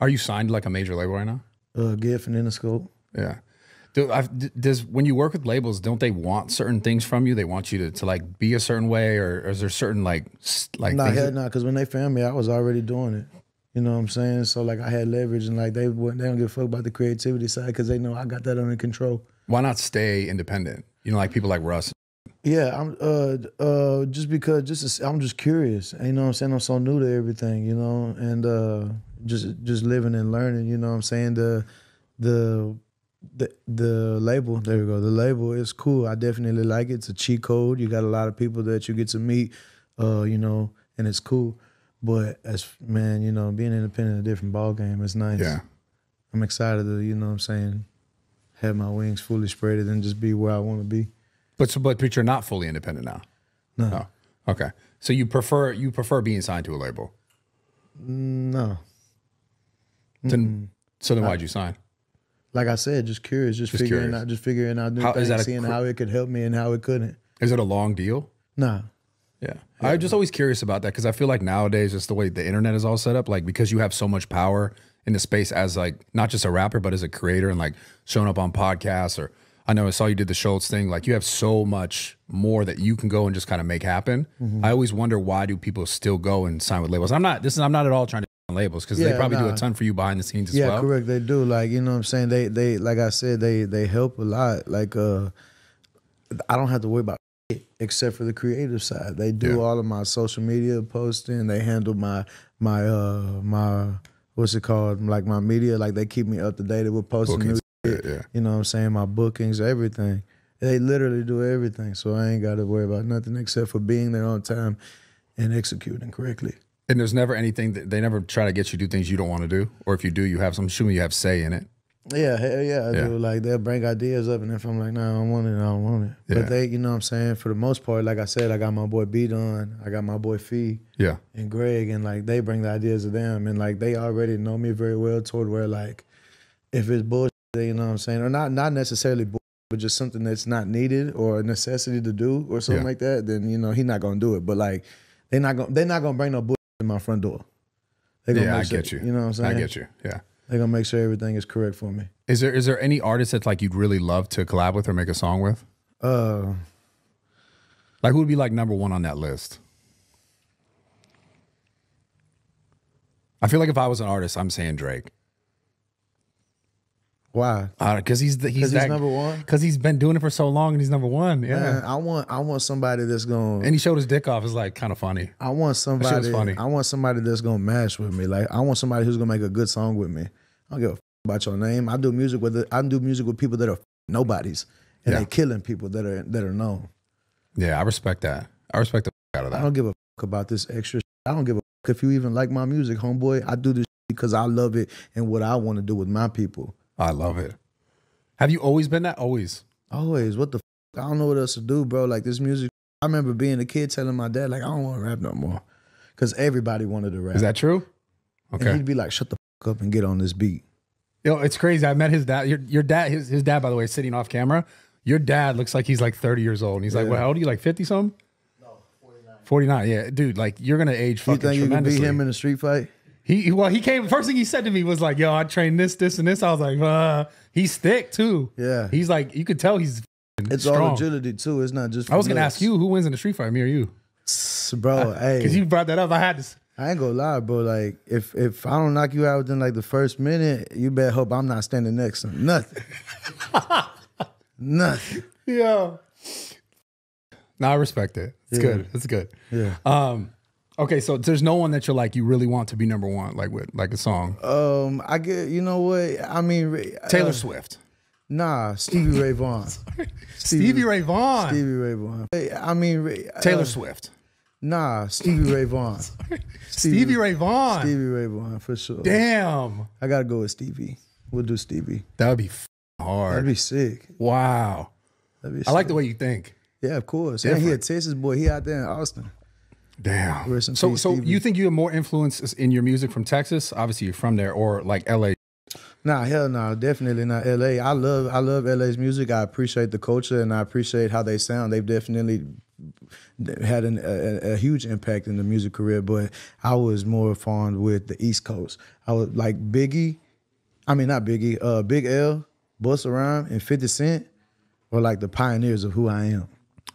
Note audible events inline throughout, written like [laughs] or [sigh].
Are you signed like a major label right now? Uh, Gift and Interscope. Yeah. Do, I've, does when you work with labels, don't they want certain things from you? They want you to, to like be a certain way, or, or is there certain like like Nah, hell nah, because when they found me, I was already doing it. You know what I'm saying? So like I had leverage, and like they they don't give a fuck about the creativity side because they know I got that under control. why not stay independent? You know, like people like Russ. Yeah, I'm uh uh just because just I'm just curious. You know what I'm saying? I'm so new to everything, you know, and uh just just living and learning, you know what I'm saying? The the the the label, there we go. The label is cool. I definitely like it. It's a cheat code. You got a lot of people that you get to meet, uh, you know, and it's cool. But as man, you know, being independent, a different ball game. It's nice. Yeah. I'm excited to, you know what I'm saying, have my wings fully spreaded and just be where I want to be. But so, but but you're not fully independent now. No. Oh, okay. So you prefer you prefer being signed to a label. No. Then, so then why'd you sign? like I said, just curious, just, Just figuring curious. out, just figuring out new How- is things, that a seeing cr- how it could help me and how it couldn't. Is it a long deal? Nah, Yeah. I'm just always curious about that because I feel like nowadays, just the way the internet is all set up, like because you have so much power in the space as like not just a rapper, but as a creator and like showing up on podcasts or I know I saw you did the Schulz thing. Like you have so much more that you can go and just kind of make happen. Mm-hmm. I always wonder why do people still go and sign with labels? I'm not this is I'm not at all trying to labels because they Yeah, probably do a ton for you behind the scenes as yeah, well. correct. They do. Like you know, what I'm saying they they like I said they they help a lot. Like uh, I don't have to worry about it except for the creative side. They do Yeah. all of my social media posting. They handle my my uh my what's it called like my media. Like they keep me up to date with posting Bookings. new Yeah, yeah. You know what I'm saying? My bookings, everything. They literally do everything. So I ain't got to worry about nothing except for being there on time and executing correctly. And there's never anything that they never try to get you to do things you don't want to do, or if you do, you have some. Assuming you have say in it. Yeah, hell yeah, I Yeah. do. Like they'll bring ideas up, and if I'm like, nah, I don't want it, I don't want it. Yeah. But they, you know what I'm saying? For the most part, like I said, I got my boy B Don, I got my boy Fee Yeah, and Greg, and like they bring the ideas to them, and like they already know me very well toward where like if it's bullshit, you know what I'm saying, or not not necessarily bullshit, but just something that's not needed or a necessity to do or something Yeah. like that, then you know he's not gonna do it. But like they're not gonna they're not gonna bring no bullshit in my front door. They gonna yeah, make I sure- get you. You know what I'm saying? I get you. Yeah. They're gonna make sure everything is correct for me. Is there is there any artist that like you'd really love to collab with or make a song with? Uh, Like who would be like number one on that list? I feel like if I was an artist, I'm saying Drake. Why? Uh, because he's the, he's, 'Cause he's that- number one? Because he's been doing it for so long and he's number one. Yeah. Man, I want I want somebody that's gonna And he showed his dick off. It's like kind of funny. I want somebody funny. I want somebody that's gonna match with me. Like I want somebody who's gonna make a good song with me. I don't give a f- about your name. I do music with I do music with people that are f- nobodies and Yeah. they killing people that are that are known. Yeah, I respect that. I respect the f- out of that. I don't give a f- about this extra. Shit. I don't give a f- if you even like my music, homeboy. I do this because I love it and what I want to do with my people. I love it. Have you always been that? Always. Always, what the f- I don't know what else to do, bro. Like this music. I remember being a kid telling my dad like I don't want to rap no more because everybody wanted to rap. Is that true? And Okay. he'd be like, "Shut the f- up and get on this beat." Yo, it's crazy. I met his dad. Your, your dad, his, his dad, by the way, is sitting off camera. Your dad looks like he's like 30 years old. And he's like, Yeah. well, how old are you? Like 50 something? No, 49. 49. Yeah. Dude, like you're going to age You fucking think you can tremendously. beat him in a street fight? He, well, he came, first thing he said to me was like, yo, I trained this, this, and this. I was like, uh, he's thick too. Yeah. He's like, you could tell he's It's strong. all agility too. It's not just. I was going to looks. ask you who wins in the street fight, me or you? bro. Hey, Because you brought that up. I had to. I ain't gonna lie, bro. Like, if if I don't knock you out within like the first minute, you better hope I'm not standing next to him. Nothing. Nothing. [laughs] Yeah. No, I respect it. It's Yeah. good. It's good. Yeah. Um, okay, so there's no one that you're like you really want to be number one, like with like a song. Um, I get. You know what? I mean, uh, Taylor Swift, Nah, Stevie Ray Vaughan. [laughs] Stevie Ray Vaughan, Stevie Ray Vaughan. I mean, uh, Taylor Swift, Nah, Stevie Ray Vaughan. [laughs] Stevie Ray Vaughan. Stevie Ray Vaughan for sure. Damn, I gotta go with Stevie. We'll do Stevie. that would be f- hard. That'd be sick. wow, That'd be I like the way you think. Yeah, of course. And he a Texas boy. He out there in Austin. Damn. Rest in So, peace, so Stevie. you think you have more influence in your music from Texas? Obviously, you're from there, or like LA. Nah, hell no, definitely not LA. I love I love LA's music. I appreciate the culture and I appreciate how they sound. They've definitely had an, a, a huge impact in the music career. But I was more fond with the East Coast. I was like Biggie. I mean, not Biggie. Uh, Big L, Busta Rhymes, and Fifty Cent were like the pioneers of who I am.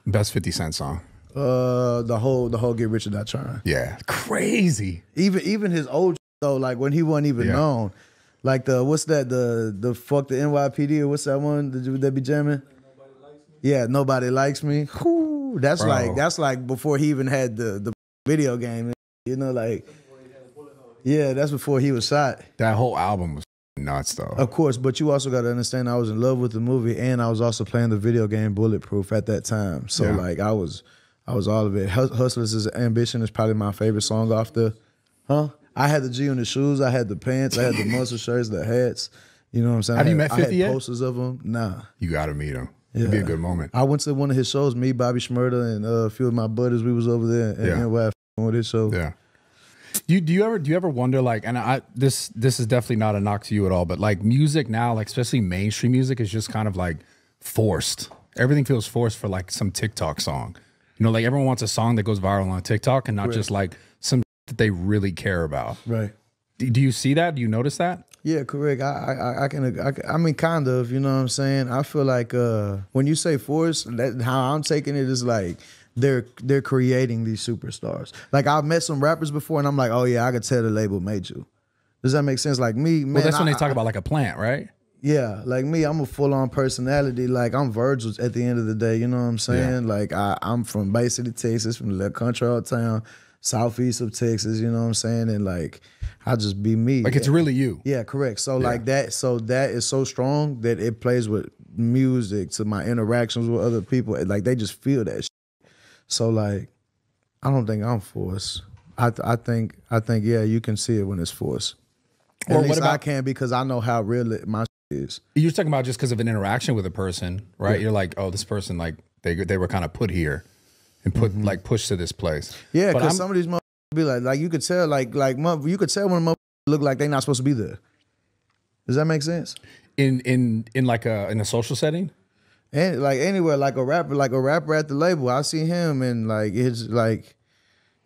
Best 50 Cent song. Uh, the whole the whole Get Rich or Die Trying. Yeah. Crazy. Even even his old though, like when he wasn't even Yeah. known. Like the what's that the the fuck the NYPD or what's that one that you that be jamming? Yeah, nobody likes me. Whew, that's Bro. like that's like before he even had the the video game. You know, like yeah, that's before he was shot. That whole album was nuts though. Of course, but you also got to understand I was in love with the movie and I was also playing the video game Bulletproof at that time. So Yeah. like I was I was all of it. Hus- Hustlers' Ambition is probably my favorite song off the huh? I had the G on the shoes, I had the pants, I had the [laughs] muscle shirts, the hats. You know what I'm saying? Have I you met I had 50 yet? posters of him. Nah. You got to meet him. It'd be a good moment. I went to one of his shows, me, Bobby Shmurda, and uh, a few of my buddies. We was over there and Yeah. NY with his show. Yeah. You do you ever do you ever wonder like and I this this is definitely not a knock to you at all but like music now like especially mainstream music is just kind of like forced. Everything feels forced for like some TikTok song. You know like everyone wants a song that goes viral on TikTok and not just like some [laughs] that they really care about. Right. Do, you see that? Do you notice that? Yeah, correct. I, I I can I, I mean kind of, you know what I'm saying? I feel like uh when you say force, that how I'm taking it is like they're they're creating these superstars. Like I've met some rappers before and I'm like, "Oh yeah, I could tell the label made you." Does that make sense? Like me, man. Well, that's when they talk I- about like a plant, right? Yeah, like me, I'm a full on personality. Like I'm Virgil at the end of the day. You know what I'm saying? Like I, I'm from Bay City, Texas, from the little country old town, southeast of Texas. You know what I'm saying? And like I just be me. Like it's really you. Yeah, correct. So like that, so that is so strong that it plays with music to my interactions with other people. Like they just feel that. Shit. So like, I don't think I'm forced. I th- I think I think yeah, you can see it when it's forced. At Or what least I about- can because I know how real it, my is. You're talking about just because of an interaction with a person, right? You're like, oh, this person like they they were kind of put here and put mm-hmm. like pushed to this place. Yeah, because some of these motherfuckers be like, like you could tell, like like you could tell when a motherfucker look like they not supposed to be there. Does that make sense? in in in like a in a social setting. And like anywhere, like a rapper, like a rapper at the label, I see him and like it's like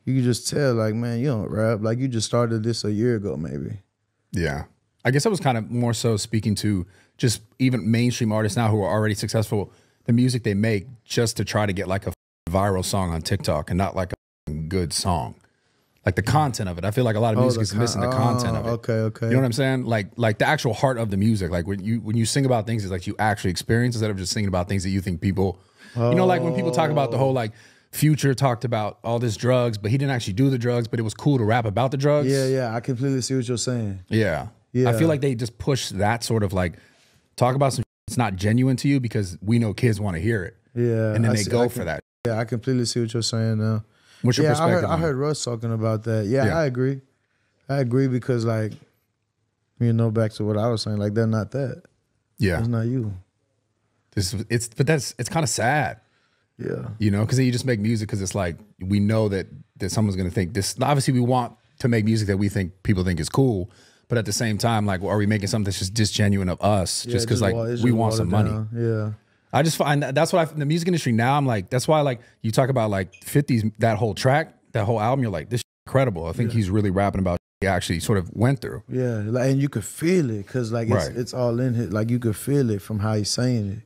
you can just tell, like man, you don't rap. Like you just started this a year ago, maybe. Yeah. I guess I was kind of more so speaking to just even mainstream artists now who are already successful, the music they make just to try to get like a viral song on TikTok and not like a good song. Like the content of it. I feel like a lot of oh, music the is missing the content of oh, it. oh, Okay, okay. You know what I'm saying? Like like the actual heart of the music. Like when you when you sing about things, it's like you actually experience instead of just singing about things that you think people oh. you know, like when people talk about the whole like Future talked about all this drugs, but he didn't actually do the drugs, but it was cool to rap about the drugs. yeah, yeah, I completely see what you're saying. Yeah. Yeah. I feel like they just push that sort of like talk about some it's not genuine to you because we know kids want to hear it. Yeah, And then I they see- go I for that. Yeah, I completely see what you're saying now. What's your yeah, I perspective? heard, I on it? heard Russ talking about that. Yeah, Yeah. I agree. I agree because like, you know, back to what I was saying, like they're not that. Yeah. It's not you. This it's but that's it's kind of sad, Yeah. you know, because then you just make music because it's like we know that that someone's gonna think this. Obviously, we want to make music that we think people think is cool, but at the same time, like, are we making something that's just disgenuine of us, Yeah, just because like we want some money? down. Yeah. I just find that that's what I the music industry now. I'm like that's why like you talk about like 50s that whole track that whole album. You're like this incredible. I think he's really rapping about he actually sort of went through. Yeah, like, and you could feel it because like it's Right. it's all in it. Like you could feel it from how he's saying it.